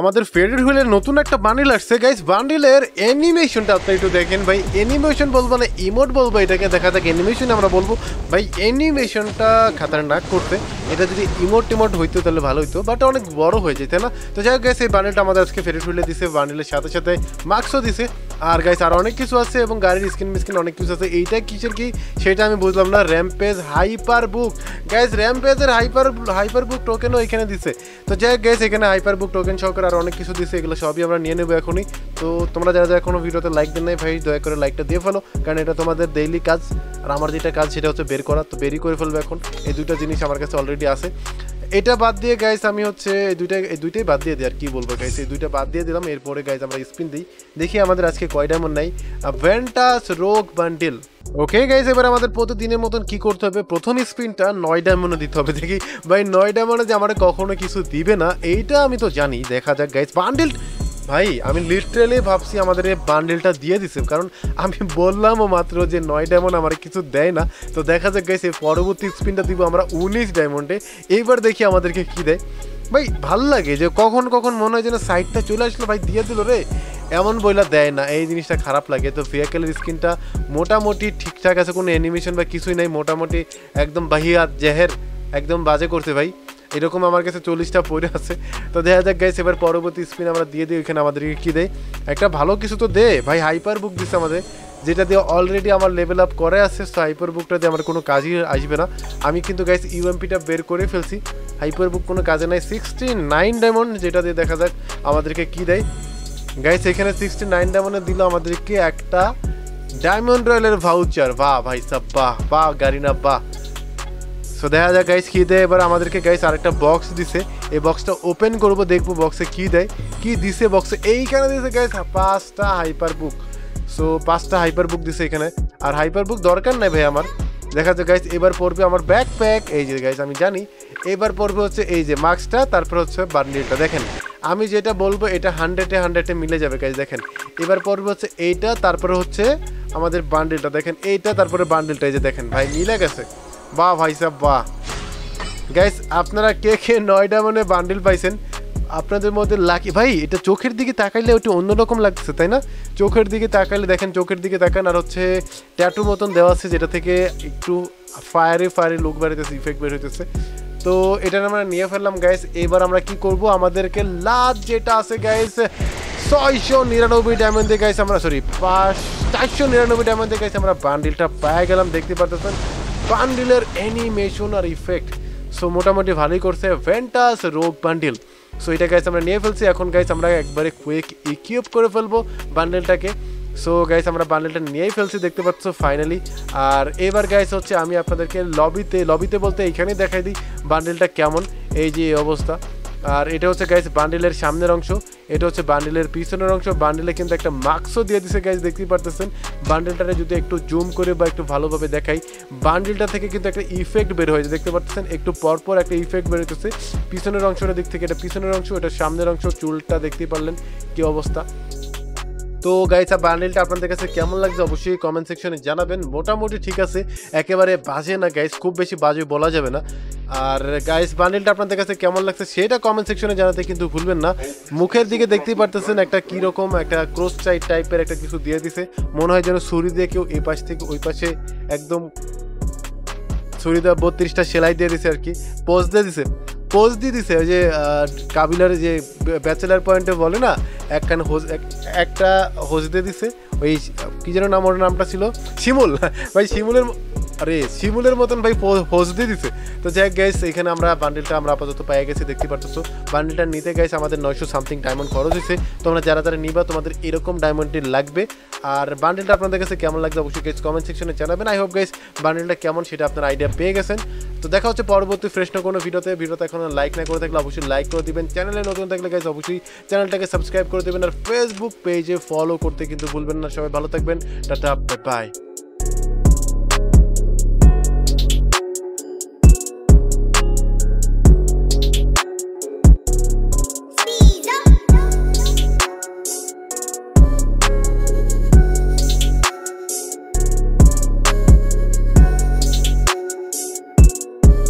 আমাদের ফেডের হুইলের নতুন একটা বান্ডিল আসছে গাইস বান্ডিলের অ্যানিমেশনটা আপনি একটু দেখেন। ভাই অ্যানিমেশন বলব না ইমোট বলব এটাকে। দেখা থাকে অ্যানিমেশন আমরা বলব। ভাই অ্যানিমেশনটা খাতারনাক করতে। এটা যদি ইমোট টিমোট হইতো, তাহলে ভালো হইতো। বাট অনেক বড় হয়ে যেত না? তো যাই হোক গাইস এই বান্ডিলটা আমাদের আজকে ফেডের হুইলে দিছে। বান্ডিলের সাথে সাথে মাস্কও দিছে। আর গাইস আর অনেক কিছু আছে এবং গাড়ির স্ক্রিন মিস্কিন অনেক কিছু আছে। এইটা কিসের কি? সেটা আমি বুঝলাম না। র্যাম্পেজ হাইপার বুক গাইস র্যাম্পেজের হাইপার হাইপার বুক টোকেনও এখানে দিছে। তো যাই গাইস এখানে হাইপার বুক টোকেন সহকারে আর অনেক কিছু দিছে। এগুলো সবই আমরা নিয়ে নেব এখনই। তো তোমরা যারা যারা এখনও ভিডিওতে লাইক দেন নাই ভাই, দয়া করে লাইকটা দিয়ে ফেলো। কারণ এটা তোমাদের ডেইলি কাজ। আর আমার যেটা কাজ সেটা হচ্ছে বের করা। তো বেরই করে ফেলব এখন। এই দুটো জিনিস আমার কাছে অলরেডি আছে। এটা বাদ দিয়ে গাইস আমি হচ্ছে এই দুইটা, এই দুইটাই বাদ দিয়ে দিই আর কি বলব গাইস এই দুইটা বাদ দিয়ে দিলাম। এরপরে গাইস আমরা স্পিন দিই। দেখি আমাদের আজকে কয় ডায়মন্ড নাই ভেন্টাস রোগ বান্ডিল ওকে গাইস এবার আমাদের প্রতিদিনের মতন কি করতে হবে? প্রথম স্পিনটা নয় ডায়মন্ডে দিতে হবে। দেখি, ভাই, নয় ডায়মন্ডে যে আমার কখনো কিছু দিবে না, এইটা আমি তো জানি। দেখা যাক গাইস বান্ডিল ভাই, আমি লিটারেলি ভাবছি আমাদের এই বান্ডেলটা দিয়ে দিছে, কারণ আমি বললামও মাত্র যে নয় ডায়মন্ড আমার কিছু দেয় না। তো দেখা যাক গাইছে পরবর্তী স্পিনটা দিব আমরা উনিশ ডায়মন্ডে এইবার দেখি আমাদেরকে কি দেয়। ভাই, ভালো লাগে যে কখন কখন মনে হয় যেন সাইডটা চলে আসলো, ভাই, দিয়ে দিল রে। এমন বইলা দেয় না, এই জিনিসটা খারাপ লাগে। তো ভেহিকেলের স্ক্রিনটা মোটামুটি ঠিকঠাক আছে, কোনো অ্যানিমেশন বা কিছুই নাই, মোটামুটি একদম বাহিয়াত জেহের, একদম বাজে করছে ভাই। এরকম আমার কাছে চল্লিশটা পড়ে আছে। তো দেখা যাক গাইস এবার পরবর্তী স্পিন আমরা দিয়ে দিই, ওইখানে আমাদেরকে কী দেয়? একটা ভালো কিছু তো দে, ভাই হাইপার বুক দিচ্ছে আমাদের, যেটা দিয়ে অলরেডি আমার লেভেল আপ করে আছে সো হাইপার বুকটা দিয়ে আমার কোনো কাজই আসবে না। আমি কিন্তু গাইস ইউএমপিটা বের করে ফেলছি। হাইপার বুক কোনো কাজে নাই সিক্সটি নাইন ডায়মন্ড যেটা দিয়ে দেখা যাক আমাদেরকে কী দেয়। গাইস এখানে সিক্সটি নাইন ডায়মন্ডে দিল আমাদেরকে একটা ডায়মন্ড রয়্যালের ভাউচার বাহ, ভাই সাব বাহ বাহ, গাড়ি না, বাহ। সো দেখা যাক গাইস কী দেয়। এবার আমাদেরকে গাইস আরেকটা বক্স দিছে। এই বক্সটা ওপেন করব, দেখব বক্সে কী দেয়। কী দিছে বক্সে এইখানে দিছে গাইস পাঁচটা হাইপার বুক সো পাঁচটা হাইপার বুক দিছে এখানে। আর হাইপার বুক দরকার নাই ভাই আমার। দেখা যাক গাইস এবার পড়বে আমার ব্যাক প্যাক এই যে গাইস আমি জানি। এবার পড়বে হচ্ছে এই যে মাস্কটা তারপর হচ্ছে বান্ডিলটা দেখেন, আমি যেটা বলব, এটা হান্ড্রেডে হান্ড্রেডে মিলে যাবে গাইস দেখেন। এবার পড়বে হচ্ছে এইটা, তারপরে হচ্ছে আমাদের বান্ডিলটা দেখেন, এইটা, তারপরে বান্ডিলটা এই যে, দেখেন, ভাই, মিলে গেছে। বাহ ভাই সাহ বাহ। গাইস আপনারা কে কে নয়ডা মানে বান্ডিল পাইছেন, আপনাদের মধ্যে লাকি ভাই, এটা চোখের দিকে তাকাইলে একটু অন্যরকম লাগছে তাই না? চোখের দিকে তাকাইলে দেখেন, চোখের দিকে তাকান, আর হচ্ছে ট্যাটু মতন দেওয়া আছে, যেটা থেকে একটু ফায়ারে ফায়ারে লুক বেরোতেছে ইফেক্ট বের হইতেছে। তো এটা আমরা নিয়ে ফেললাম গাইস এবার আমরা কি করব? আমাদেরকে লাস্ট যেটা আছে গাইস ছয়শো নিরানব্বই ডায়মন্ড দিয়ে গাইস আমরা সরি পাঁচ চারশো নিরানব্বই ডায়মন্ড দিয়ে গাইস আমরা বান্ডিলটা পেয়ে গেলাম, দেখতে পারতেছেন। বান্ডিলের অ্যানিমেশন আর ইফেক্ট সো মোটামুটি ভালোই করছে ভেন্টাস রোগ বান্ডিল সো এটা গাইস আমরা নিয়ে ফেলছি। এখন গাইস আমরা একবারে কুইক ইকিউপ করে ফেলব বান্ডেলটাকে সো গাইস আমরা বান্ডেলটা নিয়েই ফেলছি, দেখতে পাচ্ছ ফাইনালি আর এবার গাইস হচ্ছে আমি আপনাদেরকে লবিতে লবিতে বলতে এইখানেই দেখাই দিই বান্ডেলটা কেমন, এই যে অবস্থা। আর এটা হচ্ছে গাইস বান্ডিলের সামনের অংশ। এটা হচ্ছে বান্ডিলের পিছনের অংশ। বান্ডিলে কিন্তু একটা মাস্কও দিয়ে দিছে গাইস দেখতেই পারতেছেন। বান্ডিলটারে যদি একটু জুম করে বা একটু ভালোভাবে দেখাই বান্ডিলটা থেকে কিন্তু একটা ইফেক্ট বের হয়েছে। দেখতে পাচ্ছেন একটু পরপর একটা ইফেক্ট বের হইতেছে। পিছনের অংশটা দিক থেকে এটা পিছনের অংশ, এটা সামনের অংশ, চুলটা দেখতেই পারলেন কি অবস্থা। তো আর বান্ডেলটা আপনাদের কাছে কেমন লাগছে অবশ্যই কমেন্ট সেকশনে জানাবেন। মোটামুটি ঠিক আছে, একেবারে বাজে না গাইস খুব বেশি বাজে বলা যাবে না। আর গাইস বান্ডেলটা আপনাদের কাছে কেমন লাগছে সেটা কমেন্ট সেকশনে জানাতে কিন্তু ভুলবেন না। মুখের দিকে দেখতেই পারতেছেন একটা কীরকম একটা ক্রোস চাইট টাইপের একটা কিছু দিয়ে দিছে। মনে হয় যেন ছুরি দিয়ে কেউ এই পাশ থেকে ওই পাশে একদম ছুরি দেওয়া বত্রিশটা সেলাই দিয়ে দিছে আর কি। পোজ দিয়ে দিছে। পোজ দিয়ে দিছে, ওই যে কাবিলার যে ব্যাচেলার পয়েন্টে বলে না, একখান হোজ একটা হোজ দিয়ে দিছে। ওই, কি যেন নাম, ওর নামটা ছিল? শিমুল। ভাই, শিমুলের আরে, শিমুলের মতন ভাই পোজ দিয়ে দিছে। তো যাই গাইস এখানে আমরা বান্ডেলটা আমরা আপাতত পেয়ে গেছি, দেখতে পারতেছো। বান্ডেলটা নিতে গাইস আমাদের নয়শো সামথিং ডায়মন্ড খরচ হয়েছে। তোমরা যারা যারা নিবা, তোমাদের এরকম ডায়মন্ডটি লাগবে। আর বান্ডেলটা আপনাদের কাছে কেমন লাগবে অবশ্যই গাইস কমেন্ট সেকশনে জানাবেন। আই হোপ গাইস বান্ডেলটা কেমন সেটা আপনার আইডিয়া পেয়ে গেছেন। তো দেখা হচ্ছে পরবর্তী ফ্রেশ না কোনো ভিডিওতে। ভিডিওতে এখন লাইক না করে থাকলে অবশ্যই লাইক করে দিবেন। চ্যানেলে নতুন থাকলে গাইস অবশ্যই চ্যানেলটাকে সাবস্ক্রাইব করে দেবেন। আর ফেসবুক পেজে ফলো করতে কিন্তু ভুলবেন না। সবাই ভালো থাকবেন। Tata bye